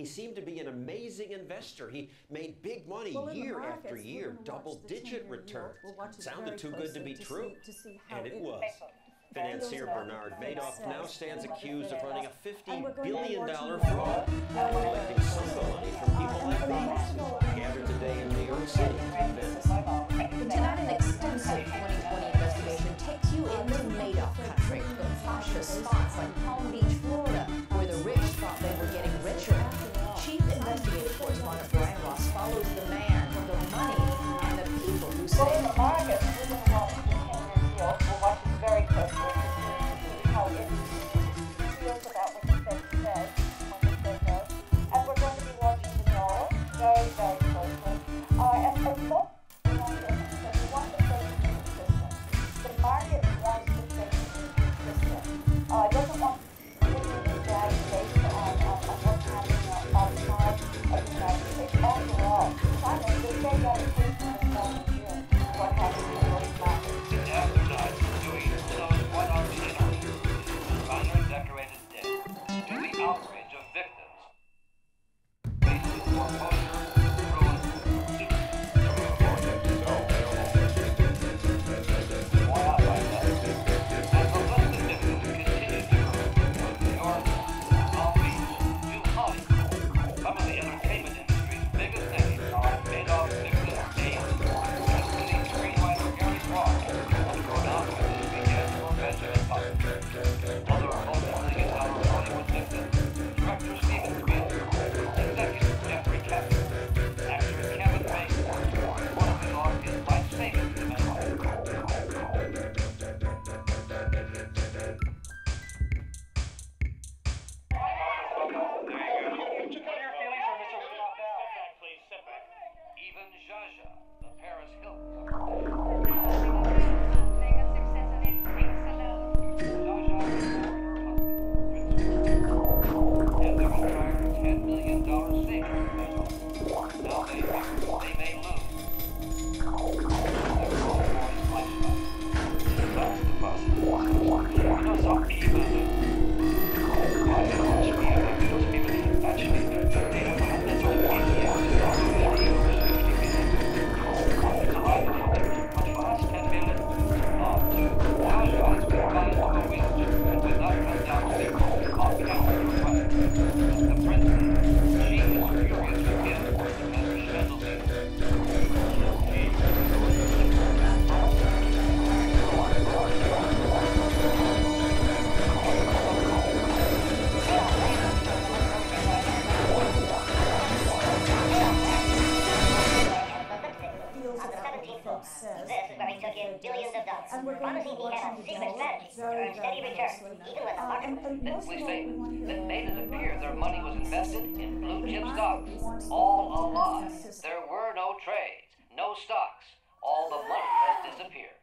He seemed to be an amazing investor. He made big money Well, year markets, after year, double digit 10-year returns. We'll Sounded too good to be to true. see- to see and it it was. Financier Bernard Madoff now stands accused of running a $50 billion fraud And we're going to be billion watching dollar the- fraud, collecting some of the money from people like these, gathered today in New York City. Tonight, an extensive 2020 investigation takes you into Madoff country, the poshest spots like Palm Beach, Florida, where the rich thought they were getting investigative correspondent Brian Ross follows the man, the money, and the people who say the market, Thank you. And, and most We of all, say we want to that made it appear their money was invested in blue chip stocks. All a lie. There were no trades, no stocks. All the money has disappeared.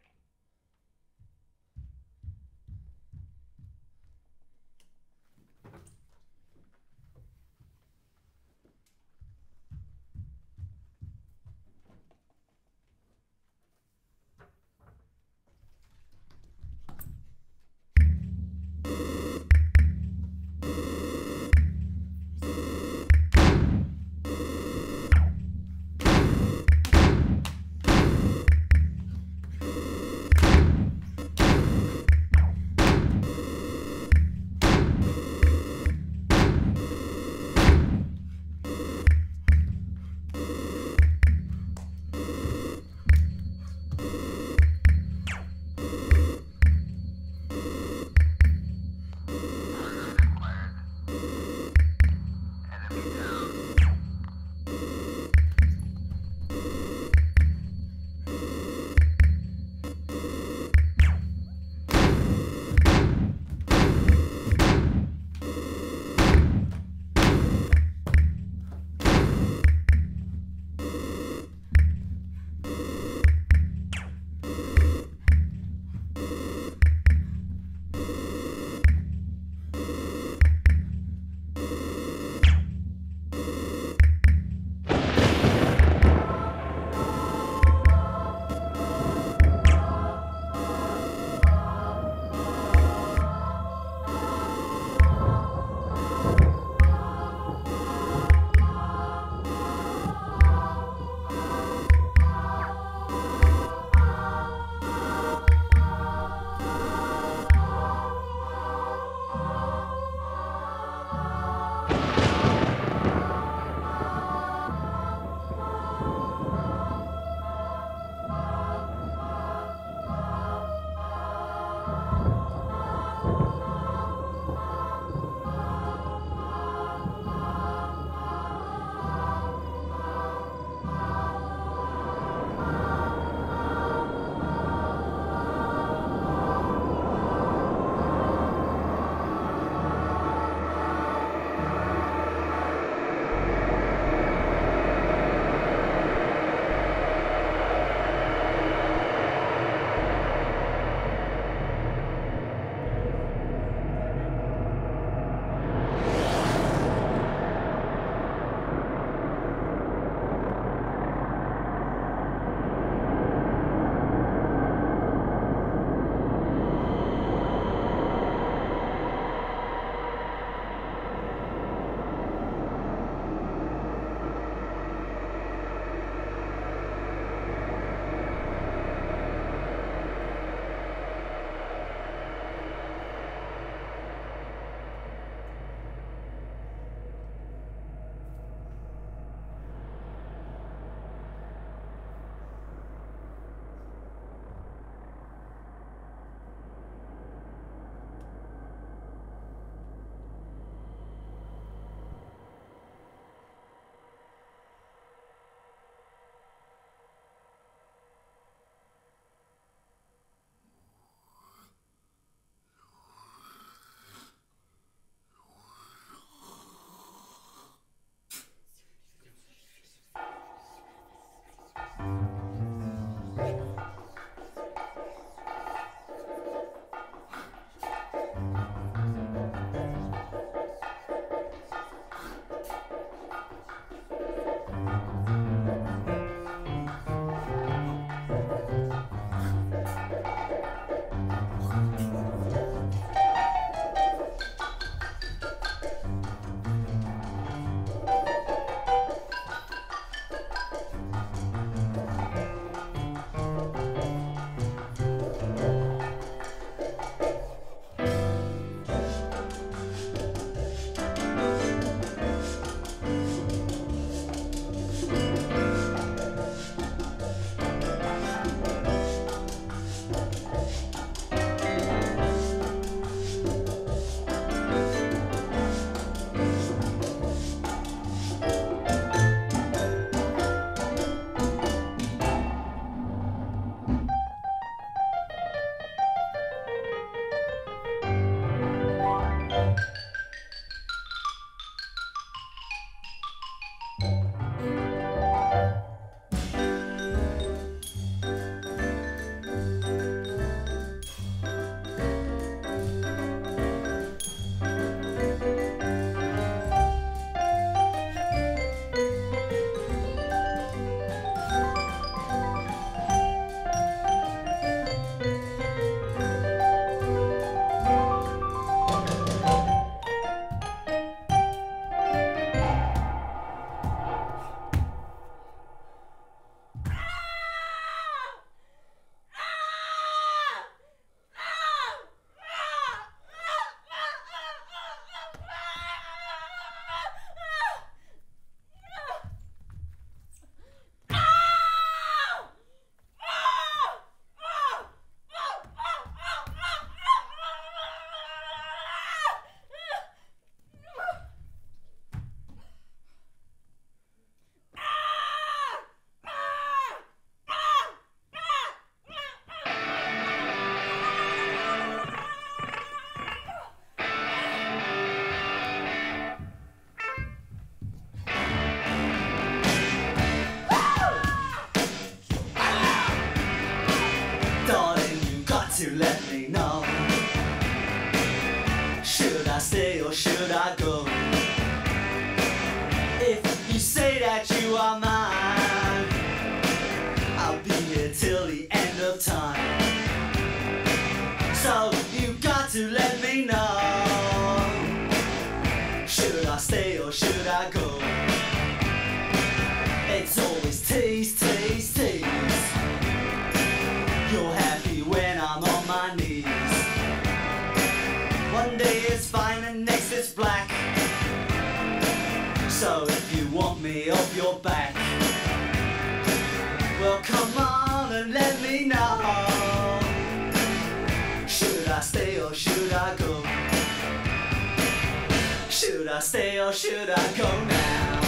Or should I go now?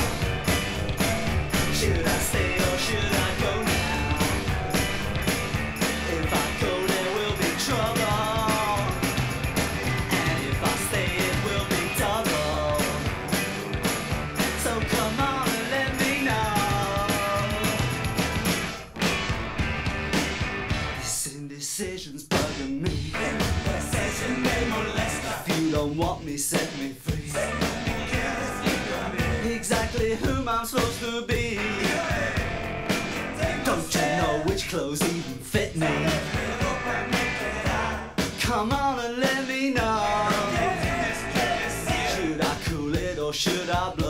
Should I stay or should I go now? If I go, there will be trouble. And if I stay, it will be double. So come on and let me know. This indecision's bugging me. If you don't want me, set me free. I'm supposed to be. Don't you know which clothes even fit me? Come on and let me know. Should I cool it or should I blow?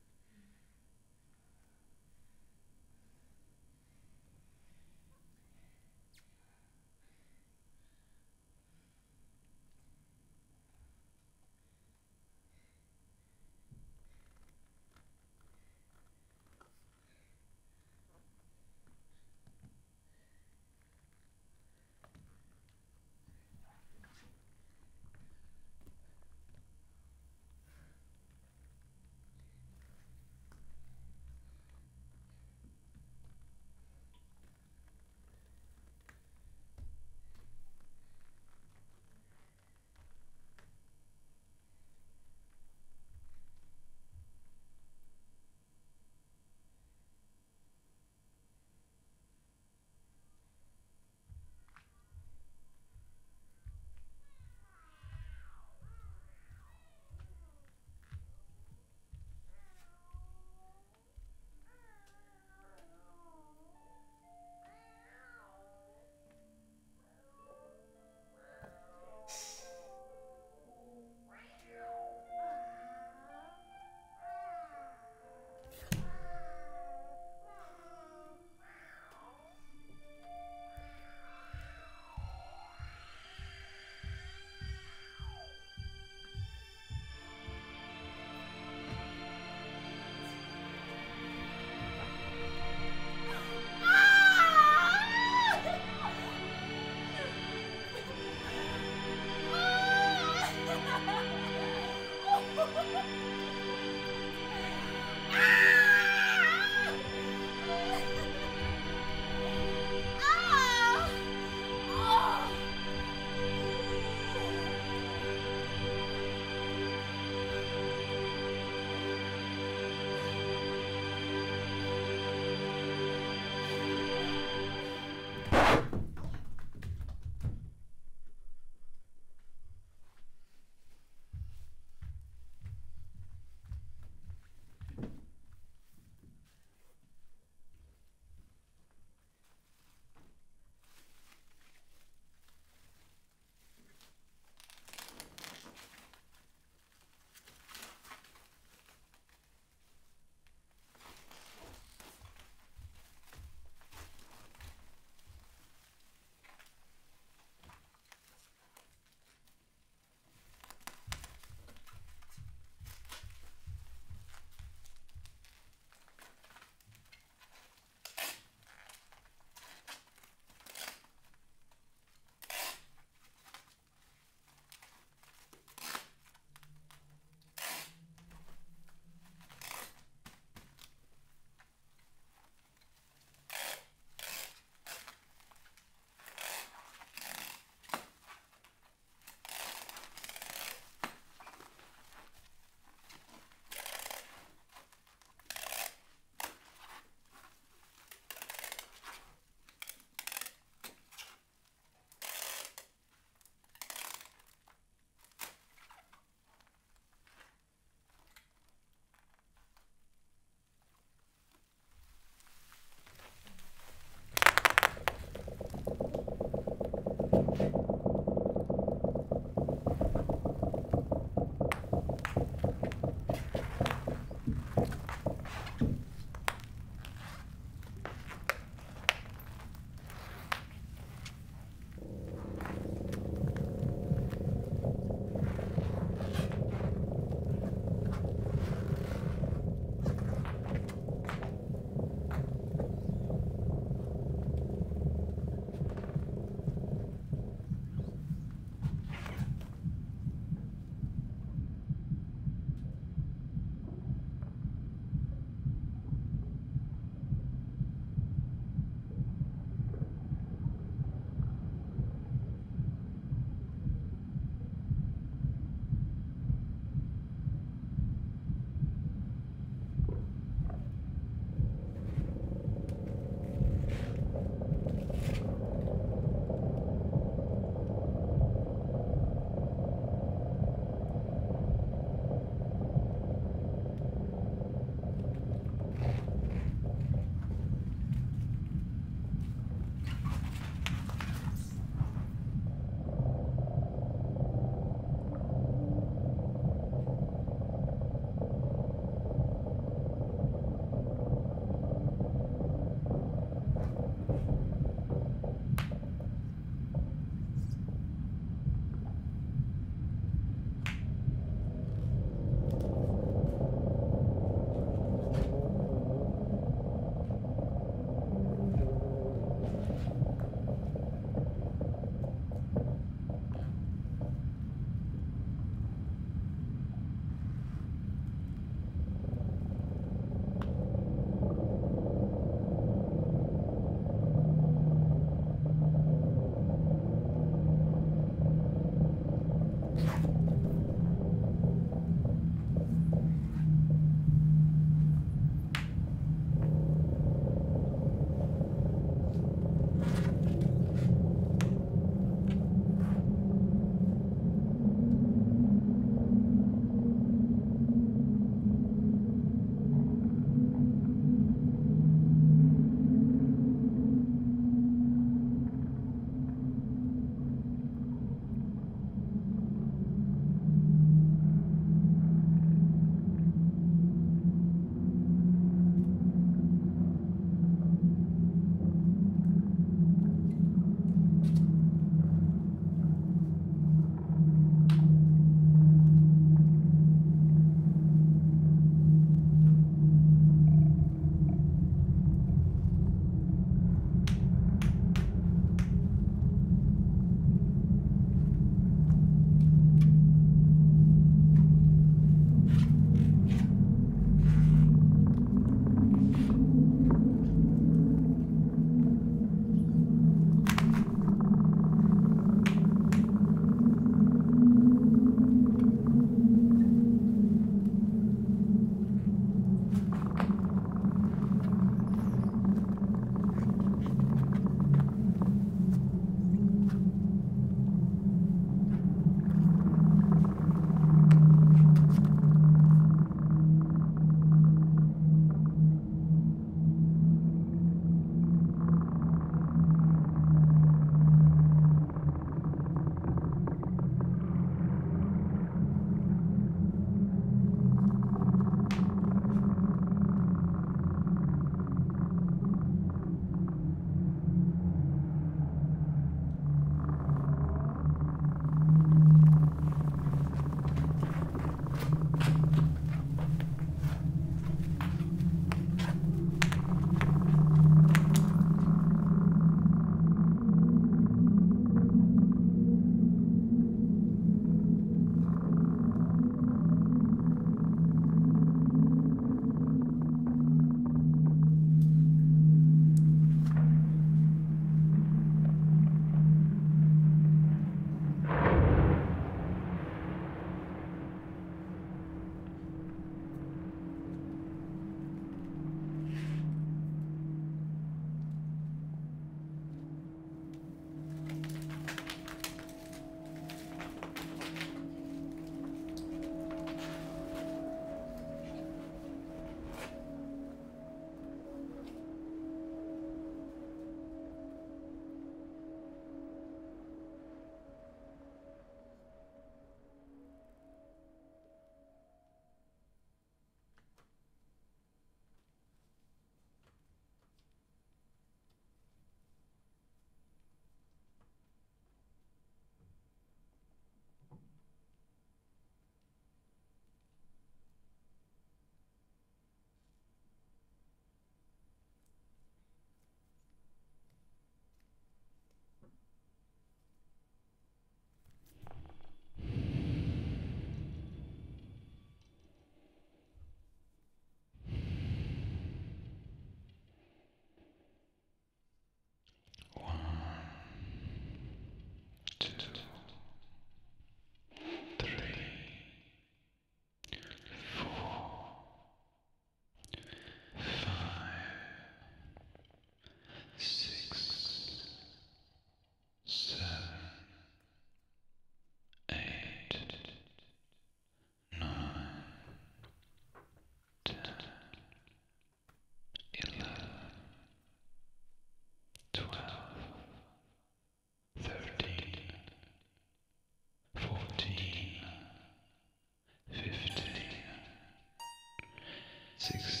six